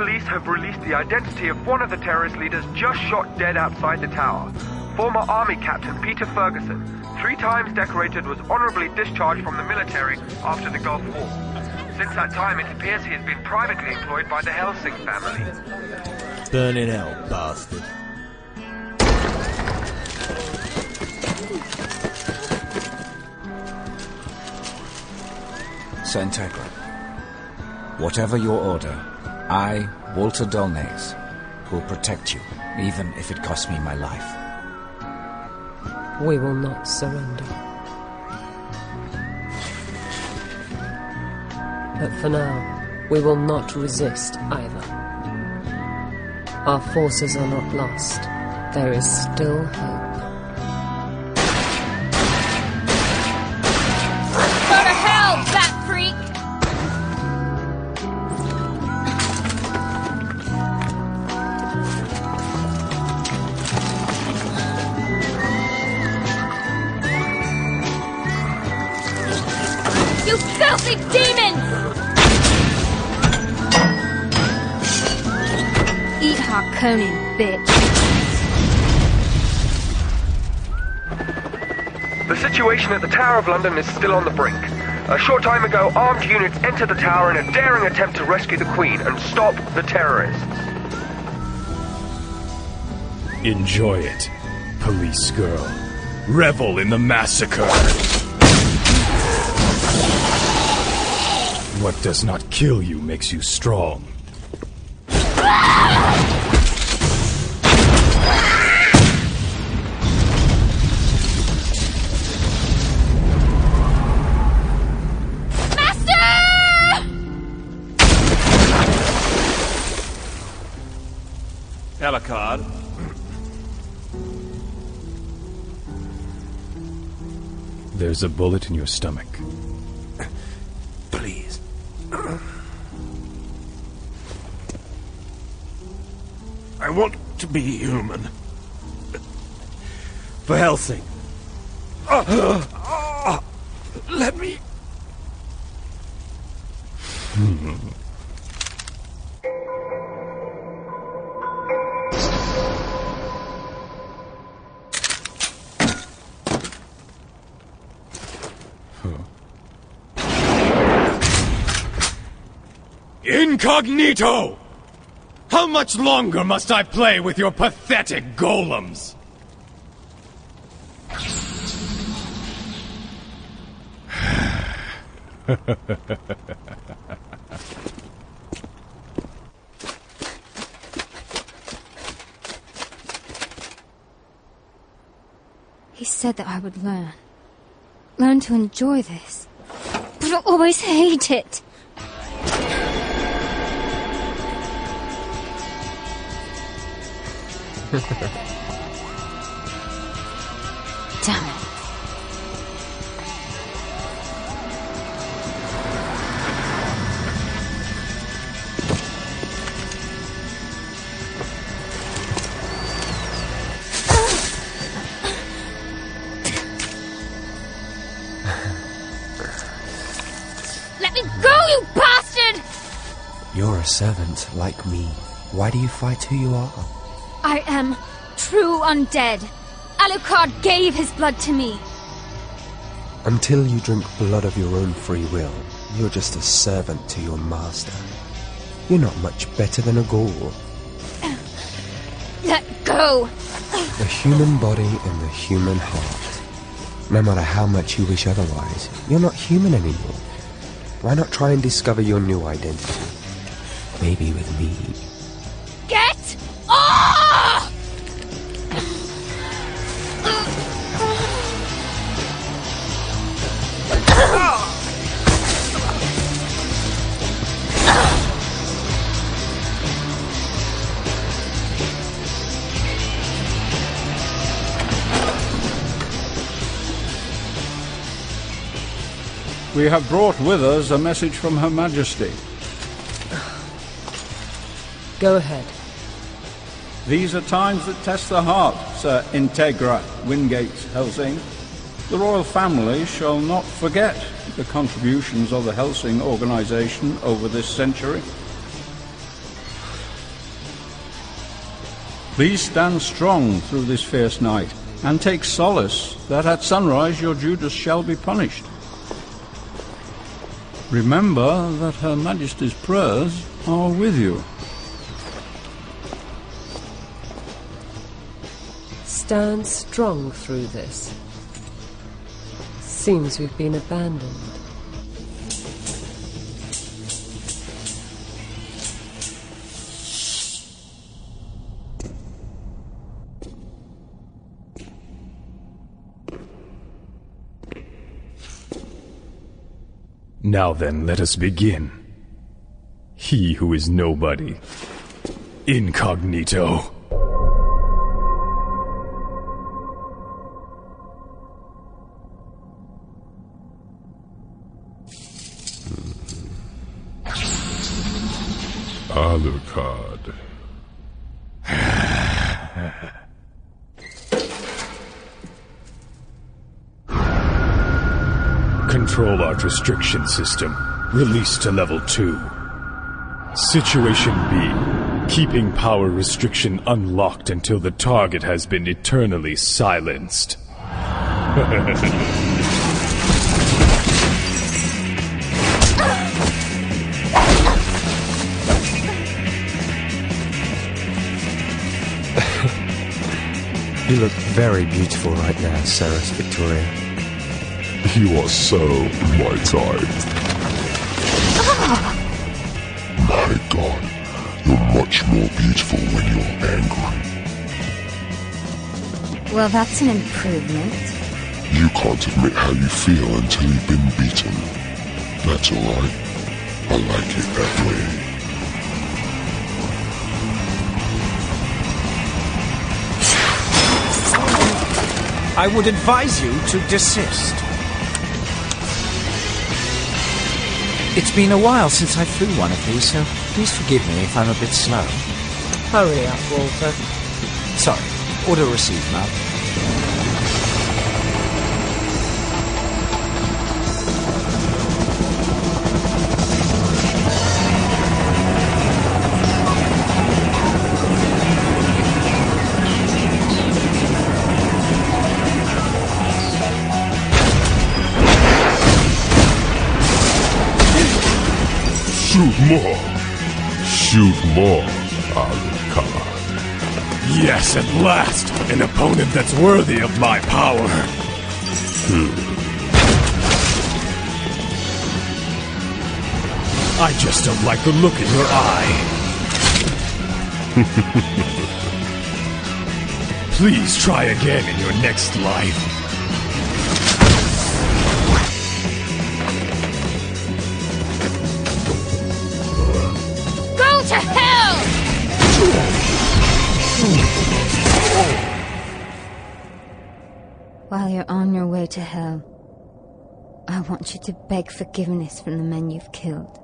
London police have released the identity of one of the terrorist leaders just shot dead outside the tower. Former Army Captain Peter Ferguson, three times decorated, was honorably discharged from the military after the Gulf War. Since that time, it appears he has been privately employed by the Hellsing family. Burn in hell, bastard. Sir Integra, whatever your order, I, Walter Dolneaz, will protect you, even if it costs me my life. We will not surrender. But for now, we will not resist either. Our forces are not lost. There is still hope. You filthy demons! Eat Harkonnen, bitch. The situation at the Tower of London is still on the brink. A short time ago, armed units entered the tower in a daring attempt to rescue the Queen and stop the terrorists. Enjoy it, police girl. Revel in the massacre. What does not kill you makes you strong. Master! Alucard. There's a bullet in your stomach. I want to be human. For Hellsing. Ah, ah, let me. Incognito! How much longer must I play with your pathetic golems? He said that I would learn. Learn to enjoy this. But I always hate it. Damn it. Let me go, you bastard! You're a servant like me. Why do you fight who you are? I am true undead. Alucard gave his blood to me. Until you drink blood of your own free will, you're just a servant to your master. You're not much better than a ghoul. Let go! The human body and the human heart. No matter how much you wish otherwise, you're not human anymore. Why not try and discover your new identity? Maybe with me. We have brought with us a message from Her Majesty. Go ahead. These are times that test the heart, Sir Integra Wingate Hellsing. The royal family shall not forget the contributions of the Hellsing organization over this century. Please stand strong through this fierce night, and take solace that at sunrise your Judas shall be punished. Remember that Her Majesty's prayers are with you. Stand strong through this. Seems we've been abandoned. Now then, let us begin. He who is nobody. Incognito. Alucard. Control art restriction system. Released to level 2. Situation B. Keeping power restriction unlocked until the target has been eternally silenced. You look very beautiful right now, Seras Victoria. You are so my type. My god, you're much more beautiful when you're angry. Well, that's an improvement. You can't admit how you feel until you've been beaten. That's alright. I like it that way. I would advise you to desist. It's been a while since I flew one of these, so please forgive me if I'm a bit slow. Hurry up, Walter. Sorry. Order received, ma'am. More, Alucard. Yes, at last! An opponent that's worthy of my power! Hmm. I just don't like the look in your eye. Please try again in your next life. To hell! While you're on your way to hell, I want you to beg forgiveness from the men you've killed.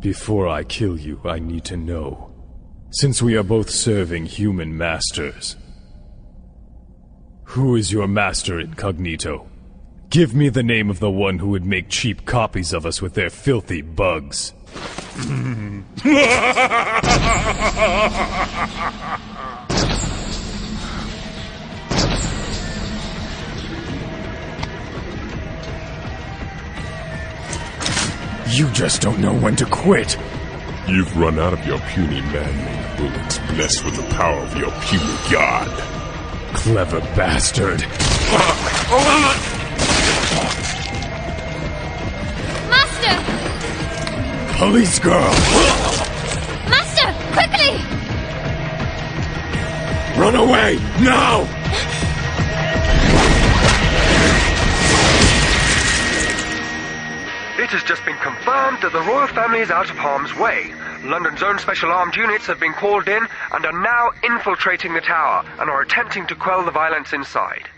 Before I kill you, I need to know. Since we are both serving human masters, who is your master incognito? Give me the name of the one who would make cheap copies of us with their filthy bugs. You just don't know when to quit. You've run out of your puny man-made bullets, blessed with the power of your puny god. Clever bastard. Master! Police girl! Master! Quickly! Run away! Now! It has just been confirmed that the royal family is out of harm's way. London's own special armed units have been called in and are now infiltrating the tower and are attempting to quell the violence inside.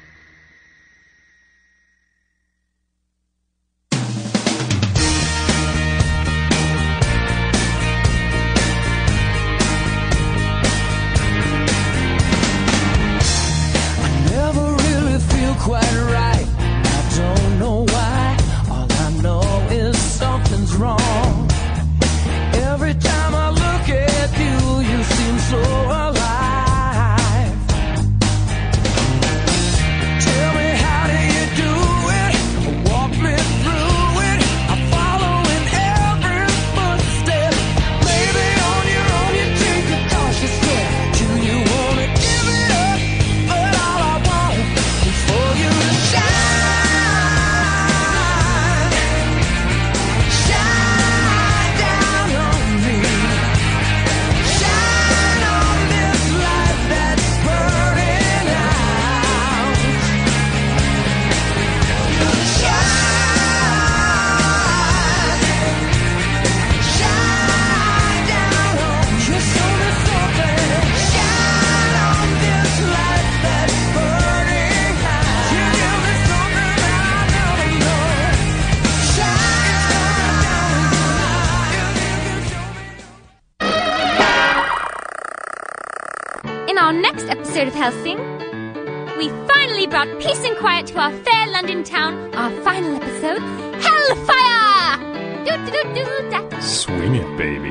Episode of Hellsing. We finally brought peace and quiet to our fair London town. Our final episode, Hellfire! Swing it, baby.